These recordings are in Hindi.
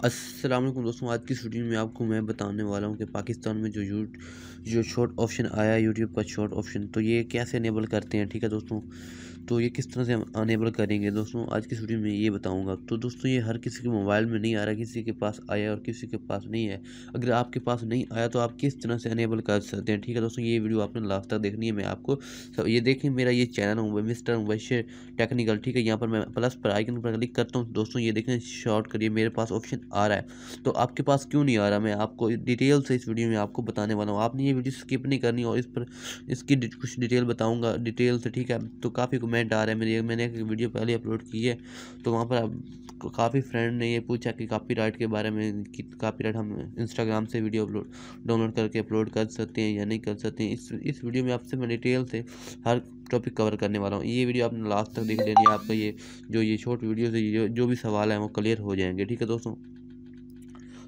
अस्सलाम वालेकुम दोस्तों, आज की वीडियो में आपको मैं बताने वाला हूँ कि पाकिस्तान में जो यू जो शॉर्ट ऑप्शन आया यूट्यूब का शॉर्ट ऑप्शन तो ये कैसे इनेबल करते हैं? ठीक है दोस्तों तो ये किस तरह से हम अनेबल करेंगे? दोस्तों, आज की वीडियो में ये बताऊँगा। तो दोस्तों, ये हर किसी के मोबाइल में नहीं आ रहा, किसी के पास आया और किसी के पास नहीं है। अगर आपके पास नहीं आया तो आप किस तरह से अनेबल कर सकते हैं? ठीक है दोस्तों, ये वीडियो आपने लास्ट तक देखनी है। मैं आपको सब, ये देखें, मेरा ये चैनल हूँ मिस्टर वैश्य टेक्निकल ठीक है? यहाँ पर मैं प्लस पर आइकन पर क्लिक करता हूँ। दोस्तों, ये देखें शॉर्ट करिए, मेरे पास ऑप्शन आ रहा है। तो आपके पास क्यों नहीं आ रहा? मैं आपको डिटेल से इस वीडियो में आपको बताने वाला हूँ। आपने ये वीडियो स्किप नहीं करनी और इस पर, इसकी कुछ डिटेल बताऊँगा डिटेल से, ठीक है? तो काफ़ी कमेंट आ रहे हैं। मेरे मैंने एक वीडियो पहले अपलोड की है। तो वहाँ पर काफ़ी फ्रेंड ने ये पूछा कि कापी राइट के बारे में कि कापी हम इंस्टाग्राम से वीडियो अपलोड डाउनलोड करके अपलोड कर सकते हैं या नहीं कर सकते हैं। इस इस वीडियो में आपसे मैं डिटेल से हर टॉपिक कवर करने वाला हूँ। ये वीडियो आपने लास्ट तक देख लेनी है आपका ये जो ये शॉर्ट वीडियो से जो, जो भी सवाल है वो क्लियर हो जाएँगे। ठीक है दोस्तों?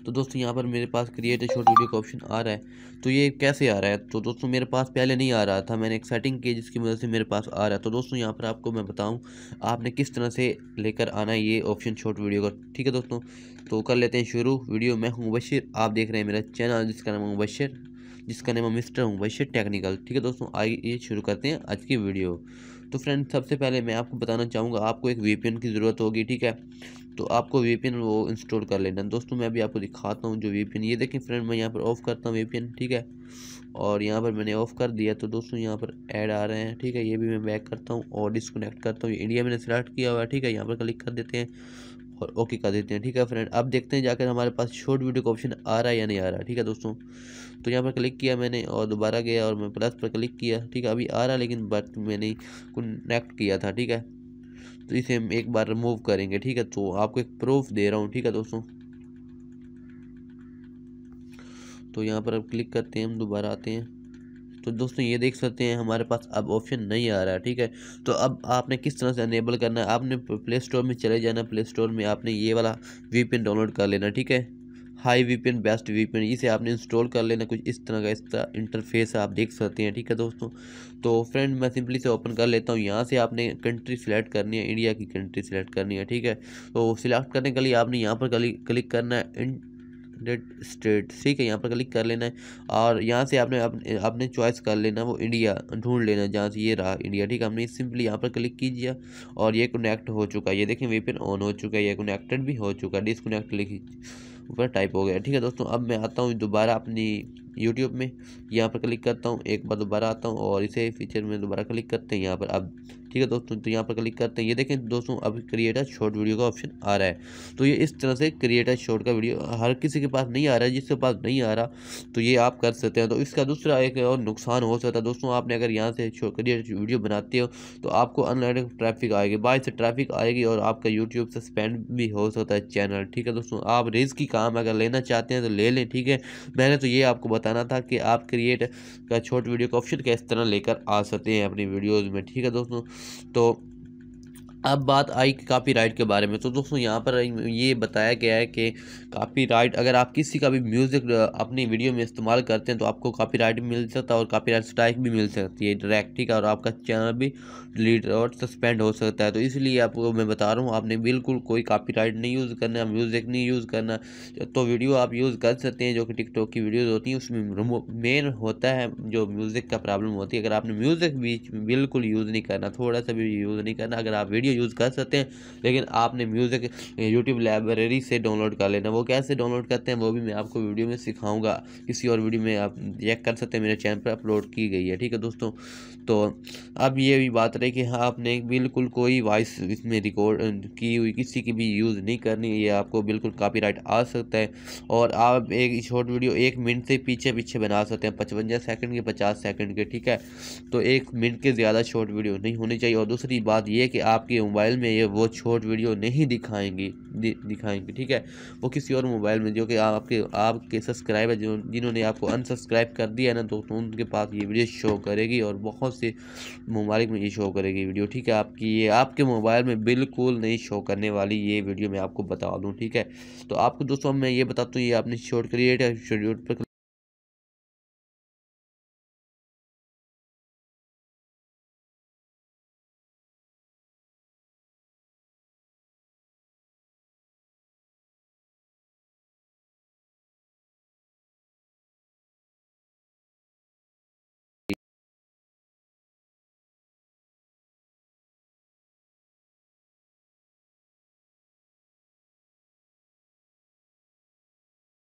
तो दोस्तों, यहाँ पर मेरे पास क्रिएट शॉर्ट वीडियो का ऑप्शन आ रहा है। तो ये कैसे आ रहा है? तो दोस्तों, मेरे पास पहले नहीं आ रहा था, मैंने एक सेटिंग की जिसकी वजह से मेरे पास आ रहा है। तो दोस्तों, यहाँ पर आपको मैं बताऊँ, आपने किस तरह से लेकर आना है ये ऑप्शन शॉर्ट वीडियो का। ठीक है दोस्तों तो कर लेते हैं शुरू। वीडियो मैं हूँ मुबशर आप देख रहे हैं मेरा चैनल जिसका नाम है मुबशर जिसका नाम है मिस्टर मुबशर टेक्निकल ठीक है दोस्तों, आइए शुरू करते हैं आज की वीडियो तो फ्रेंड सबसे पहले मैं आपको बताना चाहूँगा, आपको एक वीपीएन की ज़रूरत होगी, ठीक है? तो आपको वीपीएन वो इंस्टॉल कर लेना। दोस्तों, मैं अभी आपको दिखाता हूँ जो वी ये देखें फ्रेंड मैं यहाँ पर ऑफ़ करता हूँ VPN ठीक है? और यहाँ पर मैंने ऑफ़ कर दिया तो दोस्तों यहाँ पर ऐड आ रहे हैं, ठीक है? ये भी मैं बैक करता हूँ और डिसकनेक्ट करता हूँ। इंडिया मैंने सेलेक्ट किया हुआ है, ठीक है? यहाँ पर क्लिक कर देते हैं और ओके कर देते हैं, ठीक है फ्रेंड अब देखते हैं जाकर हमारे पास शॉर्ट वीडियो का ऑप्शन आ रहा है या नहीं आ रहा ठीक है दोस्तों? तो यहाँ पर क्लिक किया मैंने और दोबारा गया और मैं प्लस पर क्लिक किया, ठीक है? अभी आ रहा है, लेकिन बट मैंने कनेक्ट किया था, ठीक है? तो इसे हम एक बार रिमूव करेंगे, ठीक है? तो आपको एक प्रूफ दे रहा हूँ, ठीक है दोस्तों? तो यहाँ पर अब क्लिक करते हैं, हम दोबारा आते हैं। तो दोस्तों, ये देख सकते हैं, हमारे पास अब ऑप्शन नहीं आ रहा है ठीक है? तो अब आपने किस तरह से अनेबल करना है? आपने प्ले स्टोर में चले जाना प्ले स्टोर में आपने ये वाला वी डाउनलोड कर लेना, ठीक है? हाई वी बेस्ट वी इसे आपने इंस्टॉल कर लेना, कुछ इस तरह का इसका इंटरफेस आप देख सकते हैं, ठीक है दोस्तों? तो फ्रेंड, मैं सिंपली से ओपन कर लेता हूँ, यहाँ से आपने कंट्री सिलेक्ट करनी है इंडिया की कंट्री सिलेक्ट करनी है, ठीक है? तो सिलेक्ट करने के लिए आपने यहाँ पर क्लिक करना है डेट स्टेट ठीक है? यहाँ पर क्लिक कर लेना है, और यहाँ से आपने आपने चॉइस कर लेना वो इंडिया ढूंढ लेना जहाँ से ये रहा इंडिया ठीक है? हमने सिंपली यहाँ पर क्लिक कीजिए, और ये कनेक्ट हो चुका है, ये देखें वेपन ऑन हो चुका है, ये कनेक्टेड भी हो चुका है डिसकनेक्ट लिखी ऊपर टाइप हो गया। ठीक है दोस्तों, अब मैं आता हूँ दोबारा अपनी यूट्यूब में। यहाँ पर क्लिक करता हूँ, एक बार दोबारा आता हूँ और इसे फीचर में दोबारा क्लिक करते हैं। यहाँ पर अब ठीक है दोस्तों तो यहाँ पर क्लिक करते हैं। ये देखें दोस्तों अब क्रिएटर शॉर्ट वीडियो का ऑप्शन आ रहा है। तो ये इस तरह से क्रिएटर शॉर्ट का वीडियो हर किसी के पास नहीं आ रहा है, जिसके पास नहीं आ रहा तो ये आप कर सकते हैं। तो इसका दूसरा एक और नुकसान हो सकता है। दोस्तों, आपने अगर यहाँ से क्रिएटर वीडियो बनाते हो तो आपको अनलिमिटेड ट्रैफ़िक आएगी। बाई से ट्रैफ़िक आएगी और आपका यूट्यूब से स्पेंड भी हो सकता है चैनल ठीक है दोस्तों। आप रिस्क की काम अगर लेना चाहते हैं तो ले लें, ठीक है। मैंने तो ये आपको बताना था कि आप क्रिएट का छोट वीडियो का ऑप्शन किस तरह लेकर आ सकते हैं अपनी वीडियोज़ में, ठीक है दोस्तों। तो अब बात आई कापी राइट के बारे में तो दोस्तों यहाँ पर ये बताया गया है कि कापी राइट अगर आप किसी का भी म्यूज़िक अपनी वीडियो में इस्तेमाल करते हैं तो आपको कापी राइट मिल सकता है और कापी राइट स्ट्राइक भी मिल सकती है डायरेक्ट ठीक है और आपका चैनल भी डिलीट और सस्पेंड हो सकता है। तो इसलिए आपको मैं बता रहा हूँ, आपने बिल्कुल कोई कापी राइट नहीं यूज़ करना म्यूज़िक नहीं यूज़ करना तो वीडियो आप यूज़ कर सकते हैं, जो कि टिकटॉक की वीडियोज़ होती हैं, उसमें मेन होता है जो म्यूज़िक का प्रॉब्लम होती है। अगर आपने म्यूज़िक भी बिल्कुल यूज़ नहीं करना, थोड़ा सा भी यूज़ नहीं करना, अगर आप वीडियो यूज़ कर सकते हैं। लेकिन आपने म्यूज़िक यूट्यूब लाइब्रेरी से डाउनलोड कर लेना। वो कैसे डाउनलोड करते हैं, वो भी मैं आपको वीडियो में सिखाऊँगा। किसी और वीडियो में आप चेक कर सकते हैं। मेरे चैनल पर अपलोड की गई है, ठीक है दोस्तों? तो अब ये भी बात रही कि हाँ आपने बिल्कुल कोई वॉइस इसमें रिकॉर्ड की हुई, किसी की भी यूज़ नहीं करनी। ये आपको बिल्कुल कॉपीराइट आ सकता है। और आप एक शॉर्ट वीडियो एक मिनट से पीछे पीछे बना सकते हैं, पचवंजा सेकंड के, पचास सेकंड के, ठीक है? तो एक मिनट के ज़्यादा शॉर्ट वीडियो नहीं होनी चाहिए। और दूसरी बात यह कि आपके मोबाइल में ये वो शॉर्ट वीडियो नहीं दिखाएँगी दि, दिखाएँगे ठीक है? वो किसी और मोबाइल में जो कि आपके आपके सब्सक्राइबर जो जिन्होंने आपको अनसब्सक्राइब कर दिया है ना दोस्तों उनके पास ये वीडियो शो करेगी और बहुत से ममालिक में ये शो करेगी वीडियो ठीक है? आपकी ये आपके मोबाइल में बिल्कुल नहीं शो करने वाली ये वीडियो मैं आपको बता दूँ ठीक है? तो आपको दोस्तों मैं ये बताता हूँ ये आपने शॉर्ट क्रिएट शेड्यूल पर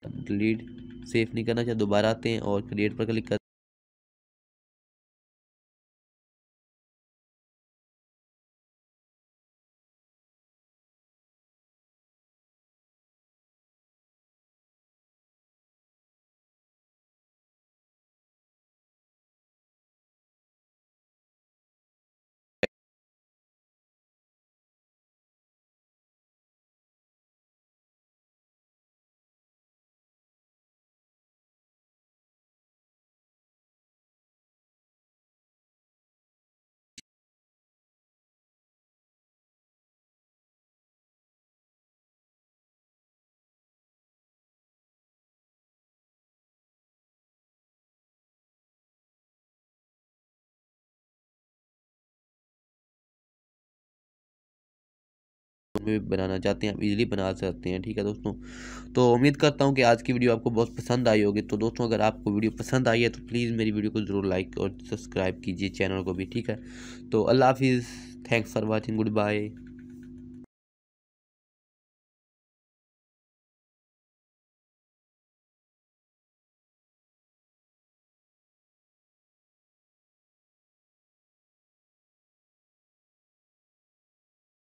डिलीट सेफ़ नहीं करना चाहिए दोबारा आते हैं और क्रिएट पर क्लिक कर में बनाना चाहते हैं आप इजीली बना सकते हैं, ठीक है दोस्तों? तो उम्मीद करता हूँ कि आज की वीडियो आपको बहुत पसंद आई होगी। तो दोस्तों, अगर आपको वीडियो पसंद आई है तो प्लीज़ मेरी वीडियो को ज़रूर लाइक और सब्सक्राइब कीजिए चैनल को भी, ठीक है? तो अल्लाह हाफिज़ thanks for watching good bye